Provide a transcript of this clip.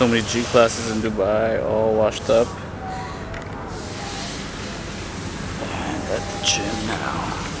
so many G classes in Dubai, all washed up. And at the gym now.